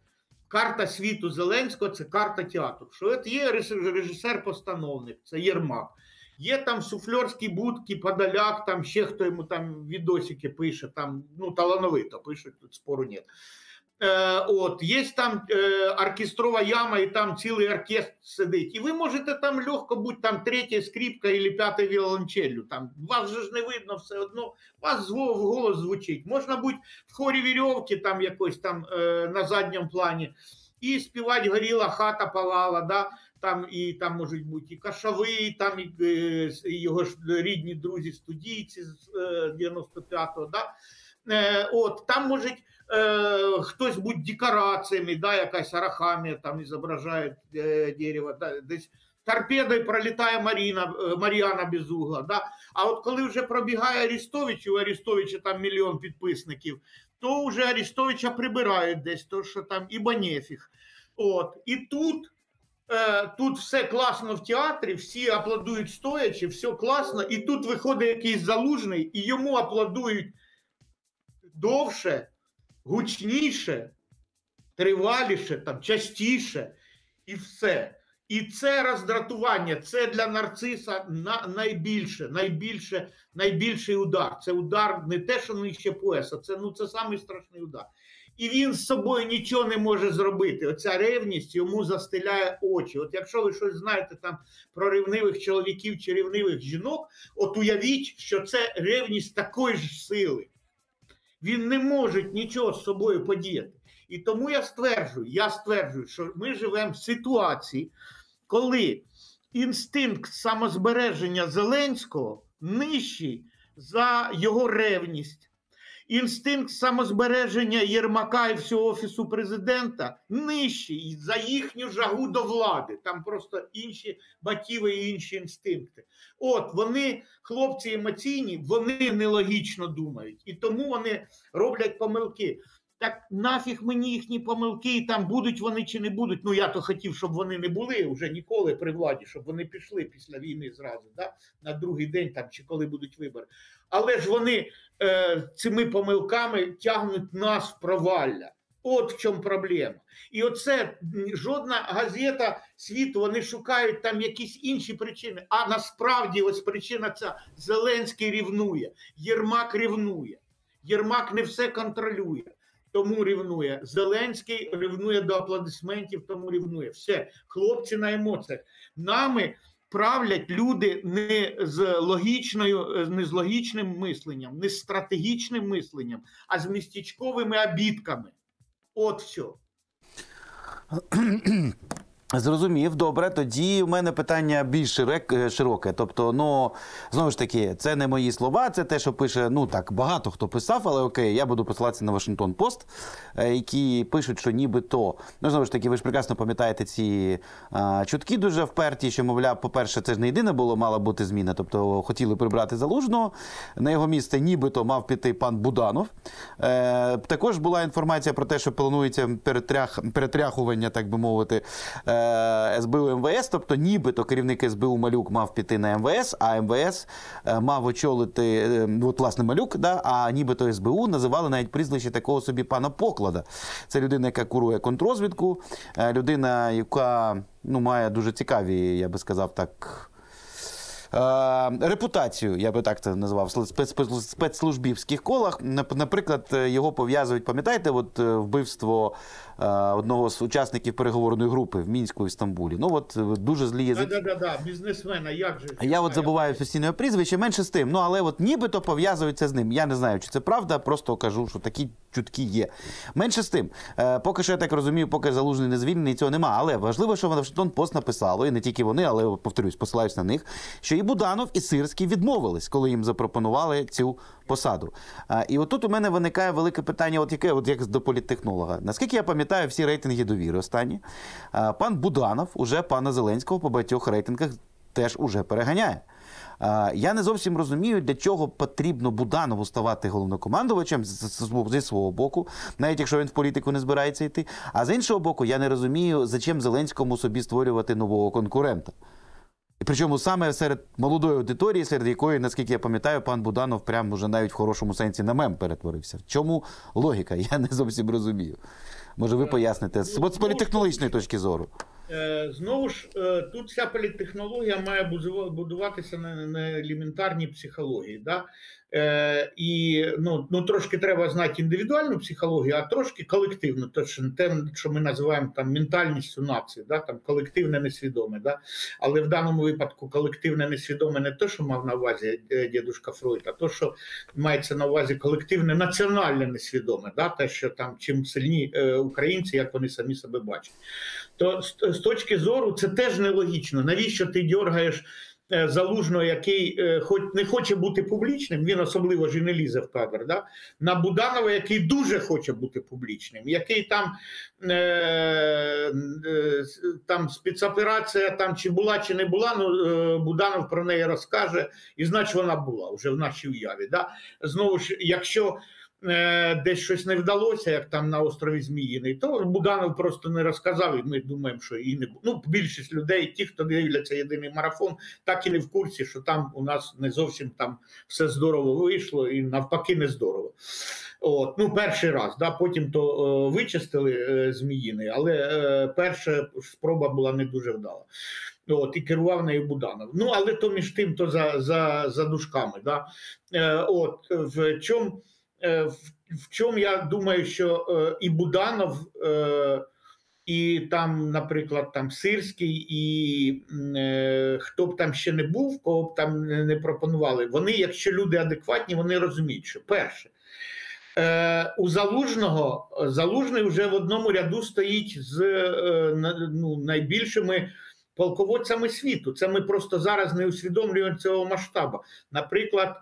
карта світу Зеленського це карта театру. Що от є режисер-постановник, це Єрмак. Є там суфльорські будки, Подоляк, там ще хто йому там відосики пише, там ну талановито пишуть, тут спору нет. Е, от, Є там е, оркестрова яма, і там цілий оркестр сидить. І ви можете там легко бути там третя скрипка або п'ята віолончеллю. Там вас же ж не видно все одно, вас голос звучить. Можна бути в хорі вірьовки, там якось там е, на задньому плані, і співати горіла, хата палала. да, там і там можуть бути і Кашовий, там і, і його ж рідні друзі, студійці з 95-го. да, от, Там можуть э, хтось будь декораціями, да, якась арахамія там зображає э, дерево, да, десь торпедою пролітає Маріна, э, Мар'яна без угла. Да? А от коли вже пробігає Арістович, у Арістовича там мільйон підписників, то вже Арістовича прибирають десь, то що там і Банефіг. От. І тут е, тут все класно в театрі, всі аплодують стоячи, все класно, і тут виходить якийсь залужний, і йому аплодують довше, гучніше, триваліше, там, частіше і все. І це роздратування, це для нарциса на найбільше, найбільше, найбільший удар. Це удар не те, що нижче пояса, це ну це самий страшний удар. І він з собою нічого не може зробити. Оця ревність йому застеляє очі. От якщо ви щось знаєте там про ревнивих чоловіків чи ревнивих жінок, от уявіть, що це ревність такої ж сили. Він не може нічого з собою подіяти. І тому я стверджую, я стверджую, що ми живемо в ситуації, коли інстинкт самозбереження Зеленського нижчий за його ревність. Інстинкт самозбереження Єрмака і всього офісу президента нижчий за їхню жагу до влади. Там просто інші батіви і інші інстинкти. От вони, хлопці емоційні, вони нелогічно думають, і тому вони роблять помилки. Так нафіг мені їхні помилки, там будуть вони чи не будуть. Ну я то хотів, щоб вони не були вже ніколи при владі, щоб вони пішли після війни зразу, да? на другий день там чи коли будуть вибори. Але ж вони е, цими помилками тягнуть нас в провалля. От в чому проблема. І оце жодна газета світу, вони шукають там якісь інші причини. А насправді ось причина ця Зеленський рівнує, Єрмак рівнує. Єрмак не все контролює тому рівнує. Зеленський рівнує до аплодисментів, тому рівнує. Все, хлопці на емоціях. Нами правлять люди не з логічною, не з логічним мисленням, не з стратегічним мисленням, а з містечковими обідками. От все. <clears throat> Зрозумів, добре. Тоді в мене питання більш е, широке. Тобто, ну знову ж таки, це не мої слова, це те, що пише. Ну так багато хто писав, але окей, я буду посилатися на Вашингтон Пост, е, які пишуть, що нібито ну знову ж таки, ви ж прекрасно пам'ятаєте ці а, чутки дуже вперті, що мовляв, по-перше, це ж не єдине було, мала бути зміна. Тобто хотіли прибрати залужного. На його місце нібито мав піти пан Буданов. Е, Також була інформація про те, що планується перетрях, перетряхування, так би мовити. Е, СБУ МВС, тобто нібито керівник СБУ Малюк мав піти на МВС, а МВС е, мав очолити е, от, власне Малюк, да, а нібито СБУ називали навіть прізвище такого собі пана Поклада. Це людина, яка курує контрозвідку, людина, яка ну, має дуже цікаві, я би сказав так. Репутацію, я би так це назвав, спецслужбівських колах. Наприклад, його пов'язують, пам'ятаєте, от вбивство Е, одного з учасників переговорної групи в мінську і Стамбулі. Ну от е, дуже злі язики. Да, да, да, бізнесмена. Як же я от забуваю постійне прізвище, менше з тим. Ну але от нібито пов'язуються з ним. Я не знаю, чи це правда, просто кажу, що такі чутки є. Менше з тим, е, поки що я так розумію, поки залужний не звільнений, цього нема. Але важливо, що Вашингтон Пост написало, і не тільки вони, але повторюсь, посилаюсь на них, що і Буданов, і Сирський відмовились, коли їм запропонували цю посаду. І отут у мене виникає велике питання, от яке от як до політтехнолога. Наскільки я пам'ятаю, всі рейтинги довіри останні, пан Буданов уже пана Зеленського по багатьох рейтингах теж уже переганяє. Я не зовсім розумію, для чого потрібно Буданову ставати головнокомандувачем зі свого боку, навіть якщо він в політику не збирається йти. А з іншого боку, я не розумію, зачем Зеленському собі створювати нового конкурента. Причому саме серед молодої аудиторії, серед якої, наскільки я пам'ятаю, пан Буданов прям уже навіть в хорошому сенсі на мем перетворився. В чому логіка? <laughs> Я не зовсім розумію. Може, ви поясните з, з політехнологічної точки зору. Е, знову ж е, тут вся політтехнологія має будуватися на елементарній психології. Да? Е, І ну, ну трошки треба знати індивідуальну психологію, а трошки колективну, то що те, що ми називаємо там ментальністю нації, да? там колективне несвідоме. Да? Але в даному випадку колективне несвідоме не те, що мав на увазі дідушка Фройд, а то, що мається на увазі колективне національне несвідоме, да? те, що там чим сильні українці, як вони самі себе бачать то з точки зору це теж нелогічно. Навіщо ти дергаєш е, Залужного, який е, хоч не хоче бути публічним, він особливо ж не лізе в кадр, да? на Буданова, який дуже хоче бути публічним, який там е, е, там спецоперація там чи була, чи не була, ну е, Буданов про неї розкаже, і значить вона була вже в нашій уяві. Да? Знову ж, якщо Е, десь щось не вдалося, як там на острові Зміїний, то Буданов просто не розказав, і ми думаємо, що і не Ну, більшість людей, ті, хто дивляться єдиний марафон, так і не в курсі, що там у нас не зовсім там все здорово вийшло, і навпаки, не здорово. От, ну, перший раз, да, потім то е, вичистили е, Зміїний, але е, перша спроба була не дуже вдала. От, І керував нею Буданов. Ну, але то між тим, то за за, за дужками. Да. Е, от, в чому Е, в, в чому я думаю, що е, і Буданов, е, і там, наприклад, там Сирський, і хто б там ще не був, кого б там не пропонували, вони, якщо люди адекватні, вони розуміють, що перше. Е, у Залужного Залужний вже в одному ряду стоїть з е, ну, найбільшими полководцями світу. Це ми просто зараз не усвідомлюємо цього масштабу. Наприклад, е,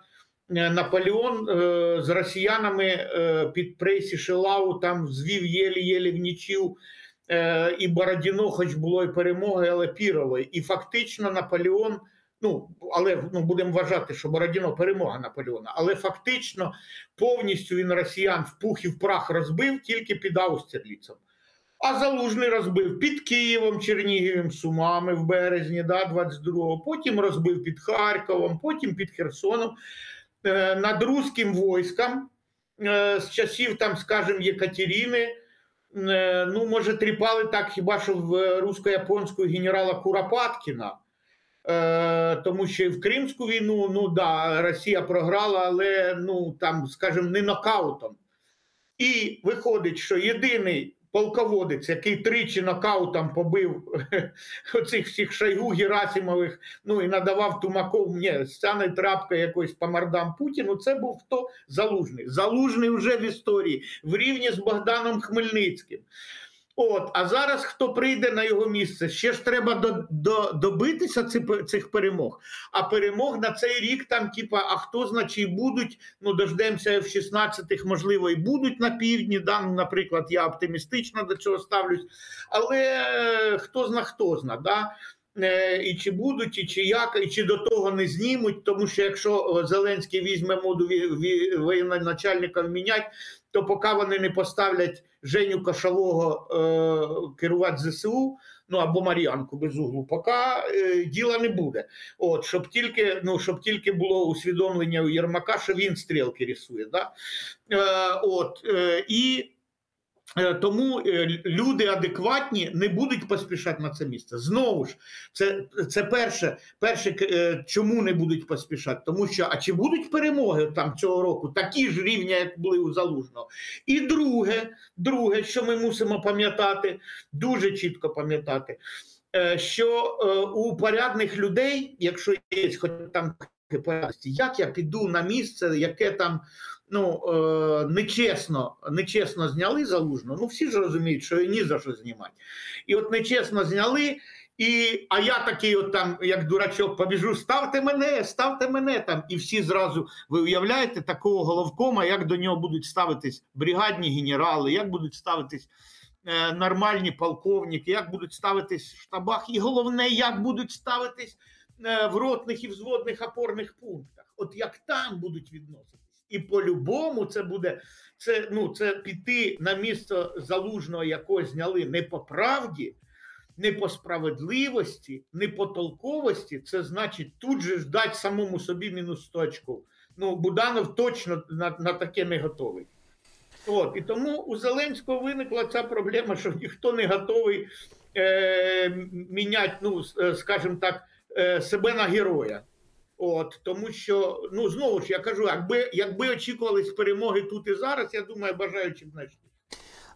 Наполеон з росіянами під пресі Шелау там звів єлі-єлі в нічів. І Бородіно, хоч було і перемоги, але пірової. І фактично Наполеон Ну, але ну, будемо вважати, що Бородіно перемога Наполеона. Але фактично повністю він росіян в пух і в прах розбив тільки під Аустерліцем. А Залужний розбив під Києвом, Чернігівим, Сумами в березні, да, 22-го, потім розбив під Харковом, потім під Херсоном, е, над руським військом е, з часів, там, скажімо, Єкатеріни. Е, ну, може, тріпали так хіба що в русько-японську генерала Куропаткіна. Е, тому що в Кримську війну ну да, Росія програла, але ну там, скажімо, не нокаутом. І виходить, що єдиний полководець, який тричі нокаутом побив <laughs> оцих всіх шайгу Герасимових, ну і надавав тумаков ні, стане трапка якось по мордам Путіну, це був хто залужний. Залужний вже в історії в рівні з Богданом Хмельницьким. От, а зараз хто прийде на його місце? Ще ж треба до, до, добитися цих, цих перемог. А перемог на цей рік там, типа, а хто значить будуть? Ну, дождемося в 16-х, можливо, і будуть на півдні. Да? Ну, наприклад, я оптимістично до цього ставлюсь. Але е, хто зна, хто зна. Да? Е, і чи будуть, і чи як, і чи до того не знімуть, тому що якщо Зеленський візьме моду воєначальника мінять, то поки вони не поставлять Женю Кошового е, керувати ЗСУ, ну або Мар'янку без углу, поки е, діла не буде. От, Щоб тільки ну, щоб тільки було усвідомлення у Єрмака, що він стрілки рисує. Да? Е, от, е, І тому е, люди адекватні не будуть поспішати на це місце. Знову ж, це це перше, перше, е, чому не будуть поспішати, тому що а чи будуть перемоги там цього року, такі ж рівня, як були у Залужного. І друге, друге, що ми мусимо пам'ятати, дуже чітко пам'ятати, що у порядних людей, якщо є хоч там як я піду на місце, яке там ну, е, нечесно нечесно зняли залужно, ну всі ж розуміють, що ні за що знімати. І от нечесно зняли. І, А я такий, от там, як дурачок, побіжу, ставте мене, ставте мене там. І всі зразу ви уявляєте такого головкома, як до нього будуть ставитись бригадні генерали, як будуть ставитись е, нормальні полковники, як будуть ставитись в штабах, і головне, як будуть ставитись е, в ротних і взводних опорних пунктах. От як там будуть відноситись. І по-любому це буде це, ну, це піти на місце залужного, якого зняли не по правді, не по справедливості, не по толковості. Це значить тут же ждать самому собі мінус 100 очків. Ну, Буданов точно на, на таке не готовий. От, І тому у Зеленського виникла ця проблема, що ніхто не готовий е, міняти, ну, е, скажімо так, е, себе на героя. От тому, що ну знову ж я кажу, якби якби очікувались перемоги тут і зараз, я думаю, бажаючи б знайшли.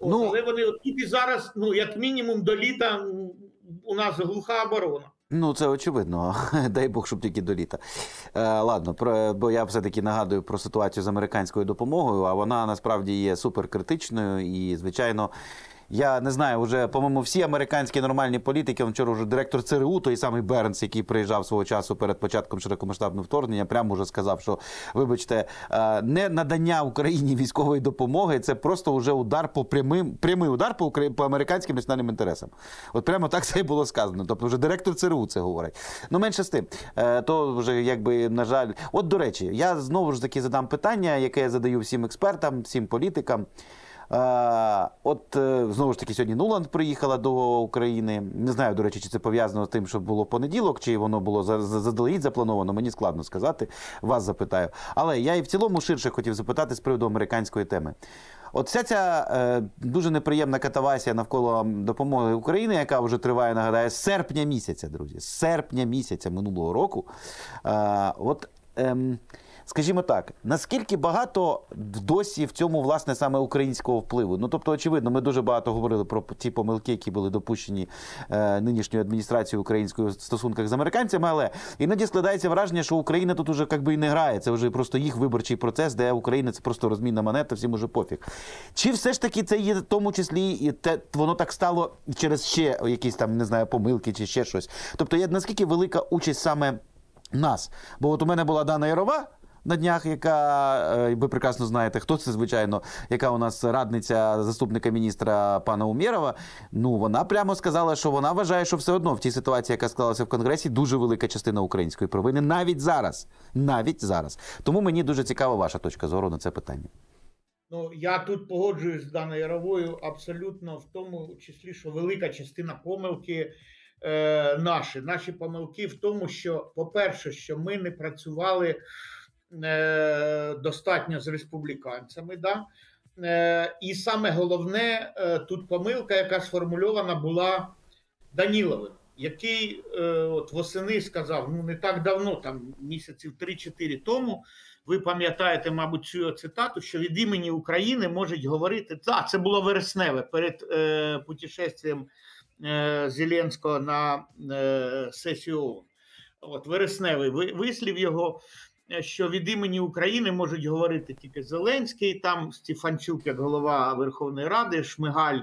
Ну, але вони от тут і зараз, ну як мінімум, до літа у нас глуха оборона. Ну, це очевидно. <laughs> Дай Бог, щоб тільки до літа. Е, Ладно, про, бо я все-таки нагадую про ситуацію з американською допомогою, а вона насправді є суперкритичною і, звичайно. Я не знаю, вже по-моєму, всі американські нормальні політики. Вчора вже директор ЦРУ, той самий Бернс, який приїжджав свого часу перед початком широкомасштабного вторгнення, прямо вже сказав, що вибачте, е, не надання Україні військової допомоги це просто вже удар по прямим прямий удар по по американським національним інтересам. От прямо так це і було сказано. Тобто, вже директор ЦРУ це говорить. Ну менше з тим, е, то вже якби на жаль, от до речі, я знову ж таки задам питання, яке я задаю всім експертам, всім політикам. От е, знову ж таки сьогодні Нуланд приїхала до України. Не знаю, до речі, чи це пов'язано з тим, що було понеділок, чи воно було заздалегідь заплановано. Мені складно сказати. Вас запитаю. Але я і в цілому ширше хотів запитати з приводу американської теми. От вся ця е, дуже неприємна катавасія навколо допомоги України, яка вже триває, нагадаю, з серпня місяця, друзі, з серпня місяця минулого року. Е, от. Е, скажімо так, наскільки багато досі в цьому власне саме українського впливу? Ну тобто, очевидно, ми дуже багато говорили про ті помилки, які були допущені е, нинішньою адміністрацією українською в стосунках з американцями, але іноді складається враження, що Україна тут уже як би і не грає. Це вже просто їх виборчий процес, де Україна це просто розмінна монета, всім уже пофіг. Чи все ж таки це є в тому числі і те воно так стало через ще якісь там не знаю помилки чи ще щось? Тобто, є наскільки велика участь саме нас? Бо от у мене була Дана Ярова. На днях, яка е, ви прекрасно знаєте, хто це, звичайно, яка у нас радниця заступника міністра пана Умєрова. Ну вона прямо сказала, що вона вважає, що все одно в тій ситуації, яка склалася в Конгресі, дуже велика частина української провини навіть зараз. Навіть зараз. Тому мені дуже цікава ваша точка зору на це питання. Ну, я тут погоджуюсь з Даною Яровою абсолютно в тому числі, що велика частина помилки е, наші. Наші помилки в тому, що, по-перше, що ми не працювали достатньо з республіканцями. Да? Е, і саме головне, е, тут помилка, яка сформульована була Даніловим, який е, от восени сказав: ну не так давно, там місяців 3-4 тому. Ви пам'ятаєте, мабуть, цю цитату, що від імені України можуть говорити. Так, це було вересневе перед е, путешествием е, Зеленського на е, сесію ООН. От вересневий вислів його, що від імені України можуть говорити тільки Зеленський, там Стефанчук, як голова Верховної Ради, Шмигаль.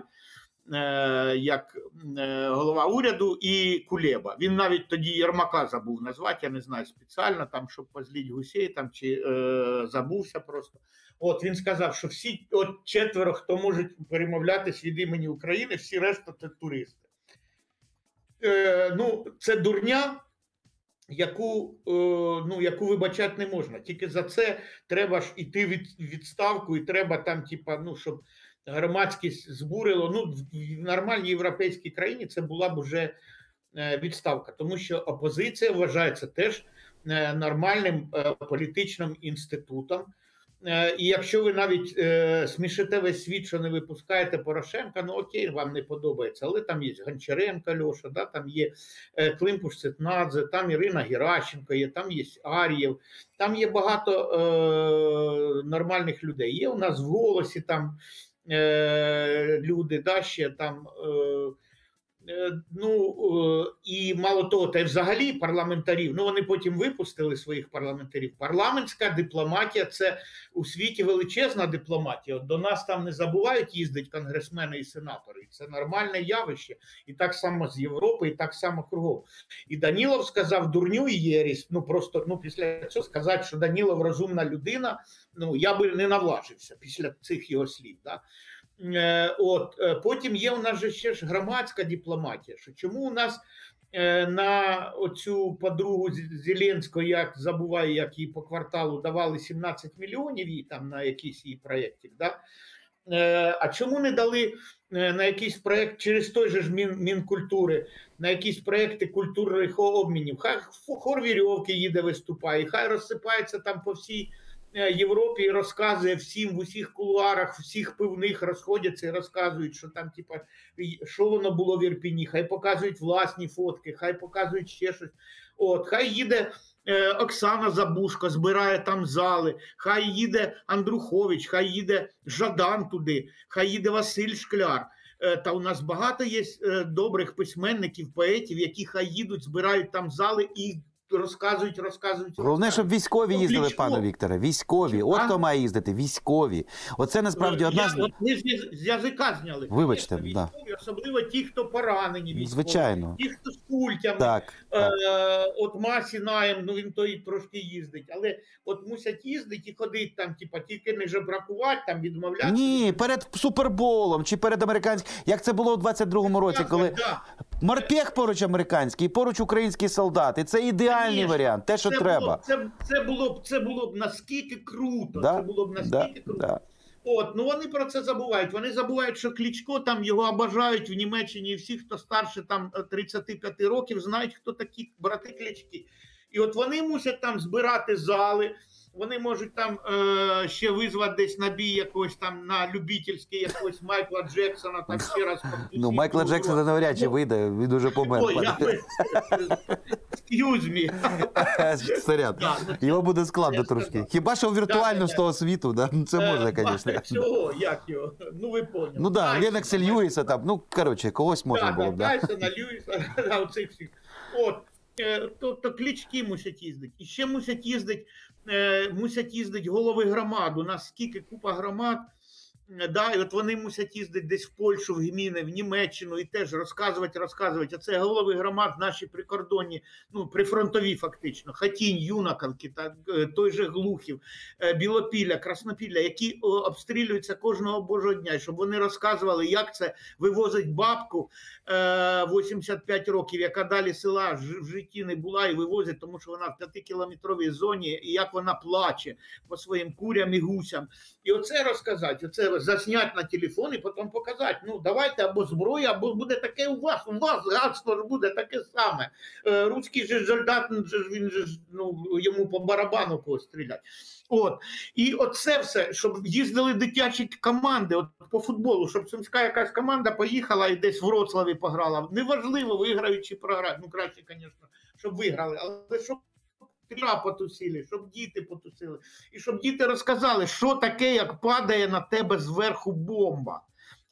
Е, як е, голова уряду і Кулеба. Він навіть тоді Єрмака забув назвати, я не знаю спеціально, там, щоб позліть гусей там, чи е, забувся просто. От Він сказав, що всі от четверо, хто можуть перемовлятись від імені України, всі решта це туристи. Е, Ну, Це дурня. Яку ну, яку вибачати не можна. Тільки за це треба ж іти від відставку, і треба там, типа, ну, щоб громадськість збурило. Ну, в нормальній європейській країні це була б уже е, відставка, тому що опозиція вважається теж е, нормальним е, політичним інститутом. І якщо ви навіть е, смішите весь світ, що не випускаєте Порошенка, ну окей, вам не подобається, але там є Гончаренко Льоша, да, там є е, Климпуш Цитнадзе, там Ірина Геращенко, є, там є Ар'єв, там є багато е, нормальних людей. Є у нас в голосі там Е, люди, да, ще там. Е, е, ну і мало того, та й взагалі парламентарів. Ну вони потім випустили своїх парламентарів. Парламентська дипломатія це у світі величезна дипломатія. От До нас там не забувають їздити конгресмени і сенатори. Це нормальне явище, і так само з Європи, і так само кругом. І Данілов сказав дурню і єрість. Ну просто ну після цього сказати, що Данілов розумна людина ну я би не наважився після цих його слів. Да? Е, от е, Потім є у нас же ще ж громадська дипломатія. Що Чому у нас е, на оцю подругу Зеленського, як забуваю, як їй по кварталу давали 17 мільйонів їй там на якийсь її проєктів, да? А чому не дали на якийсь проєкт через той же ж Мін, Мінкультури, на якісь проєкти культурних обмінів? Хай хор вірьовки їде виступає, хай розсипається там по всій Європі розказує всім в усіх кулуарах, всіх пивних розходяться і розказують, що там, типа, що воно було в Ірпіні, хай показують власні фотки, хай показують ще щось. От, Хай їде е, Оксана Забушко, збирає там зали, хай їде Андрухович, хай їде Жадан туди, хай їде Василь Шкляр. Е, та у нас багато є е, добрих письменників, поетів, які хай їдуть, збирають там зали і розказують, розказують. Головне, щоб військові їздили, пане Вікторе. Військові. От хто має їздити, військові. Оце насправді одна з. Ми з язика зняли. Вибачте, військові, да. особливо ті, хто поранені, військові, звичайно. ті, хто з культями. Так, так. Е, От Масі наєм, ну він той трошки їздить, але от мусять їздити і ходити там, типа, тільки не жебракувати, там відмовляти. Ні, перед суперболом чи перед американським. Як це було у 22-му році, коли да. Морпех поруч американський, поруч український солдат. І це ідеальний Конечно. варіант, те, що це треба. Було, це це, було б це було б наскільки круто. Да? Це було б наскільки да? круто. Да. От, ну вони про це забувають. Вони забувають, що Клічко там його обажають в Німеччині. і Всі, хто старше там 35 років, знають, хто такі брати клячки. І от вони мусять там збирати зали. Вони можуть там е, ще визвати десь набій якогось там на любительський якогось Майкла Джексона. Там ще раз Ну, Майкла Джексона навряд чи ну, вийде, він дуже помер. Ой, я, excuse me. <laughs> Снаряд. Да, ну, Його буде складно трошки. Хіба що віртуально Да, з того світу, да? Ну, це можна, Е, звісно. Чого? Як його? Ну ви поняли. Ну так, да, Ленокса Льюіса там, ну, коротше, когось можна було б, да. Тайсона, Льюіса, <laughs> оцих всіх. От, е, то, клички мусять їздити. І ще мусять їздити, мусять їздити голови громад. У нас скільки купа громад. Е, Да, і от вони мусять їздити десь в Польщу, в Гміни, в Німеччину і теж розказувати, розказувати. А це голови громад наші прикордонні, ну прифронтові фактично. Хатінь, Юнаковки, та е, той же Глухів, е, Білопілля, Краснопілля, які обстрілюються кожного божого дня, щоб вони розказували, як це вивозить бабку е, 85 років, яка далі села в житті не була і вивозить, тому що вона в 5-кілометровій зоні, і як вона плаче по своїм курям і гусям. І оце розказати, оце заснять на телефон і потім показати. Ну давайте або зброя, або буде таке у вас. У вас гадство ж буде таке саме. Е, Руський же солдат, він же ну йому по барабану кого стрілять. От і оце все, щоб їздили дитячі команди от по футболу, щоб сумська якась команда поїхала і десь в Вроцлаві пограла. Неважливо, виграють чи програють. Ну краще, звісно, щоб виграли, але щоб тра потусили, щоб діти потусили, і щоб діти розказали, що таке, як падає на тебе зверху бомба.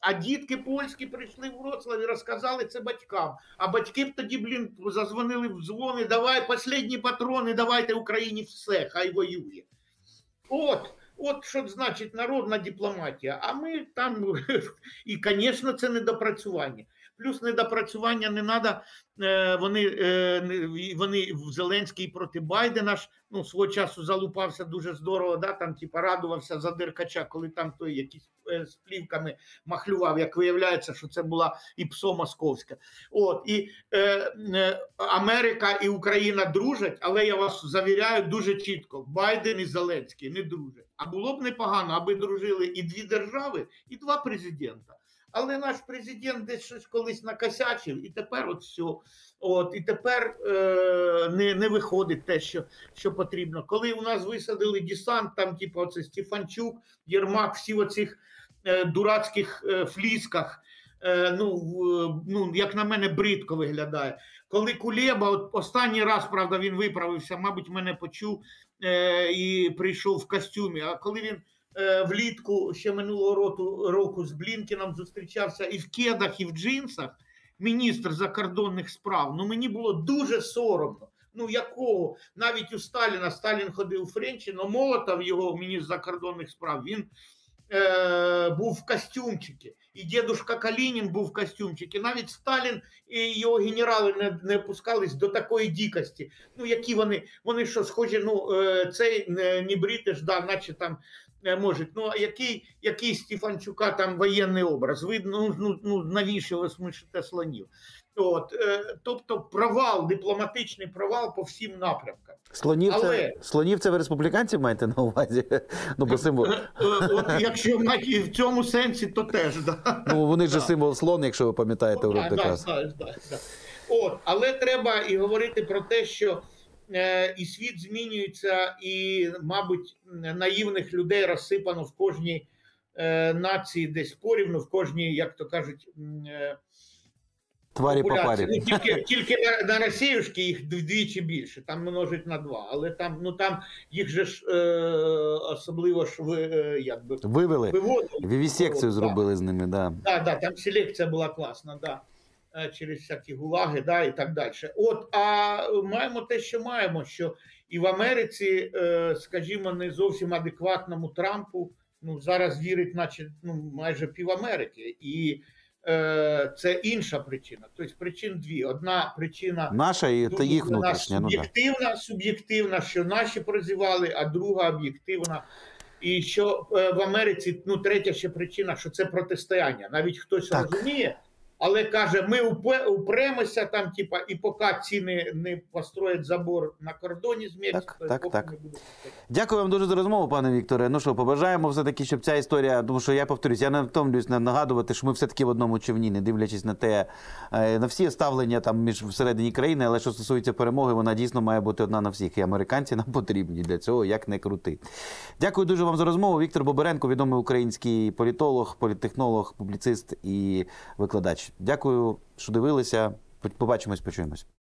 А дітки польські прийшли в Вроцлав і розказали це батькам. А батьки б тоді, блін, зазвонили в дзвони, давай останні патрони, давайте Україні все, хай воює. От, от що значить народна дипломатія. А ми там, <laughs> і, звісно, це недопрацювання. Плюс недопрацювання не треба. Вони, е, вони Зеленський проти Байдена ж ну, свого часу залупався дуже здорово, да, там, типа, радувався за Деркача, коли там той якийсь е, з плівками махлював, як виявляється, що це була і ПСО московська. От, і е, е, Америка і Україна дружать, але я вас завіряю дуже чітко: Байден і Зеленський не дружать. А було б непогано, аби дружили і дві держави, і два президента. Але наш президент десь щось колись накосячив, і тепер от все. От, і тепер е, не, не виходить те, що, що потрібно. Коли у нас висадили десант, там, типу, оце Стефанчук, Єрмак, всі в оцих е, дурацьких е, флісках, е, ну, в- ну, як на мене, бридко виглядає. Коли Кулеба, от останній раз, правда, він виправився, мабуть, мене почув е, і прийшов в костюмі. А коли він влітку ще минулого року, року з Блінкіном зустрічався і в кедах, і в джинсах, міністр закордонних справ, ну мені було дуже соромно. Ну якого? Навіть у Сталіна Сталін ходив у Френчі, але Молотов, його міністр закордонних справ, він е, був в костюмчикі. І дідушка Калінін був в костюмчикі. Навіть Сталін і його генерали не, не опускались до такої дикості. Ну, які вони, вони що, схожі, ну, е, цей не, не бритиш, да, наче там е, можуть. Ну, а який, який Стефанчука там воєнний образ? Видно, ну, ну, ну навіщо ви смішите слонів? От, е, тобто провал, дипломатичний провал по всім напрямкам. Слонів, Але- це, слонів це ви республіканців маєте на увазі? <laughs> Ну, бо символ. Е, е, От, якщо в цьому сенсі, то теж да. Ну, вони ж символ слон, якщо ви пам'ятаєте Ну, урок да, да, да, да, да. От, але треба і говорити про те, що е, і світ змінюється, і, мабуть, наївних людей розсипано в кожній е, нації десь порівну, в кожній, як то кажуть, е, Тварі по парі. Ну, тільки тільки на, на Росіюшки їх вдвічі більше, там множить на два. Але там, ну там їх же ж е, особливо ж ви е, якби Вивели. виводили. Вівісекцію Да. зробили з ними, да. Да, да, там селекція була класна, да. Е, через всякі гулаги, да, і так далі. От, а маємо те, що маємо, що і в Америці, е, скажімо, не зовсім адекватному Трампу, ну, зараз вірить, наче ну, майже пів Америки. І е, це інша причина. Тобто причин дві. Одна причина Наша і та їх внутрішня. Ну, да. суб'єктивна, суб'єктивна, що наші прозівали, а друга об'єктивна. І що е, в Америці, ну, третя ще причина, що це протистояння. Навіть хтось Так. розуміє, але каже, ми упремося там, типа, і поки ціни не построять забор на кордоні з Мексикою, так, так. стояти. Дякую вам дуже за розмову, пане Вікторе. Ну що, побажаємо все-таки, щоб ця історія, тому що я повторюсь, я не втомлююсь на- нагадувати, що ми все-таки в одному човні, не дивлячись на те, е, на всі ставлення там між всередині країни, але що стосується перемоги, вона дійсно має бути одна на всіх. І американці нам потрібні для цього, як не крути. Дякую дуже вам за розмову. Віктор Боберенко, відомий український політолог, політтехнолог, публіцист і викладач. Дякую, що дивилися. Побачимось, почуємось.